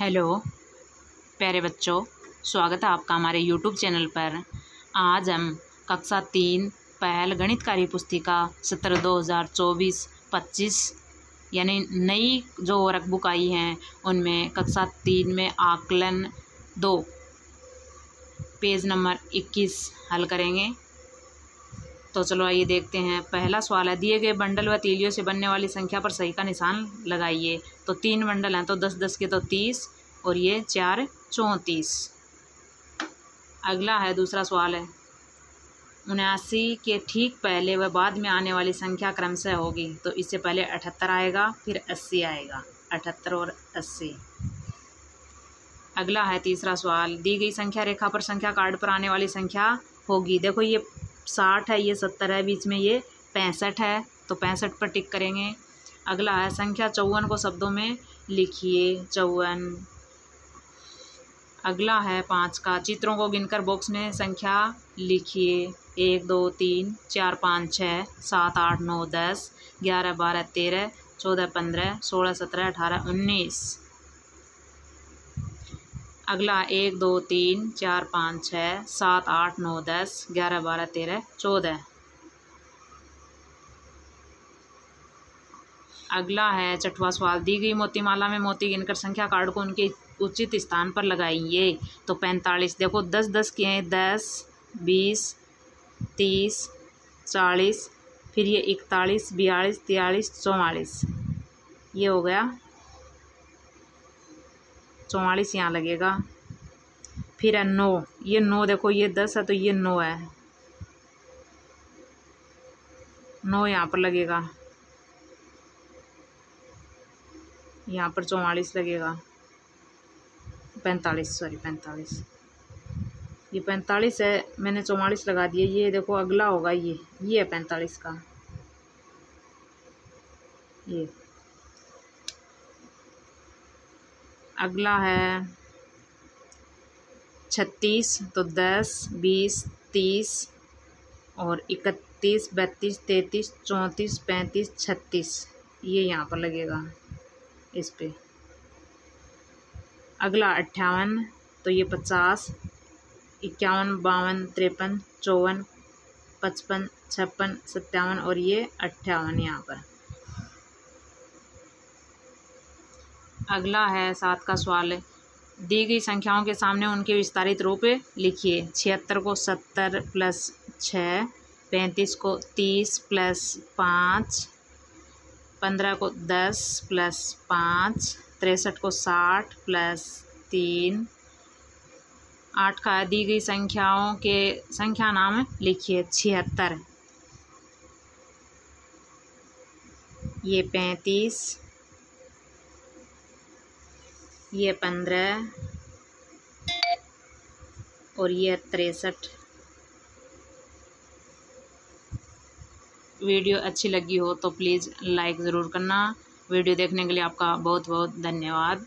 Hello, प्यारे बच्चों, स्वागत है आपका हमारे यूट्यूब चैनल पर। आज हम कक्षा तीन, पहल गणित कार्य पुस्तिका सत्र दो हज़ार चौबीस, पच्चीस, यानी नई जो वर्कबुक आई हैं, उनमें कक्षा तीन में आकलन दो, पेज नंबर इक्कीस हल करेंगे। तो चलो आइए देखते हैं। पहला सवाल है, दिए गए बंडल व तीलियों से बनने वाली संख्या पर सही का निशान लगाइए। तो तीन बंडल हैं तो दस दस के तो तीस और ये चार चौंतीस। अगला है, दूसरा सवाल है उन्यासी के ठीक पहले व बाद में आने वाली संख्या क्रमशः होगी। तो इससे पहले अठहत्तर आएगा, फिर अस्सी आएगा। अठहत्तर और अस्सी। अगला है, तीसरा सवाल, दी गई संख्या रेखा पर संख्या कार्ड पर आने वाली संख्या होगी। देखो ये साठ है, ये सत्तर है, बीच में ये पैंसठ है तो पैंसठ पर टिक करेंगे। अगला है, संख्या चौवन को शब्दों में लिखिए, चौवन। अगला है पाँच का, चित्रों को गिनकर बॉक्स में संख्या लिखिए। एक, दो, तीन, चार, पाँच, छः, सात, आठ, नौ, दस, ग्यारह, बारह, तेरह, चौदह, पंद्रह, सोलह, सत्रह, अठारह, उन्नीस। अगला एक, दो, तीन, चार, पाँच, छः, सात, आठ, नौ, दस, ग्यारह, बारह, तेरह, चौदह। अगला है, छठवा सवाल। दी गई मोतीमाला में मोती गिनकर संख्या कार्ड को उनके उचित स्थान पर लगाइए। तो पैंतालीस, देखो, दस दस के हैं, दस, बीस, तीस, चालीस, फिर ये इकतालीस, बयालीस, तियालीस, चौवालीस। ये हो गया। चौवालीस यहाँ लगेगा। फिर है नौ। ये नौ देखो, ये दस है तो ये नौ है। नौ यहाँ पर लगेगा। यहाँ पर चौवालीस लगेगा। पैंतालीस सॉरी पैंतालीस। ये पैंतालीस है, मैंने चौवालीस लगा दिए। ये देखो, अगला होगा ये। ये है पैंतालीस का। ये। अगला है छत्तीस तो दस, बीस, तीस और इकतीस, बत्तीस, तैंतीस, चौंतीस, पैंतीस, छत्तीस। ये यहाँ पर लगेगा इस पर अगला अट्ठावन तो ये पचास, इक्यावन, बावन, तिरपन, चौवन, पचपन, छप्पन, सत्तावन और ये अट्ठावन यहाँ पर। अगला है सात का सवाल। दी गई संख्याओं के सामने उनके विस्तारित रूप लिखिए। छिहत्तर को सत्तर प्लस छः पैंतीस को तीस प्लस पाँच, पंद्रह को दस प्लस पाँच, तिरसठ को साठ प्लस तीन। आठ का दी गई संख्याओं के संख्या नाम लिखिए। छिहत्तर। ये पैंतीस ये पंद्रह और ये तिरसठ। वीडियो अच्छी लगी हो तो प्लीज़ लाइक ज़रूर करना। वीडियो देखने के लिए आपका बहुत बहुत धन्यवाद।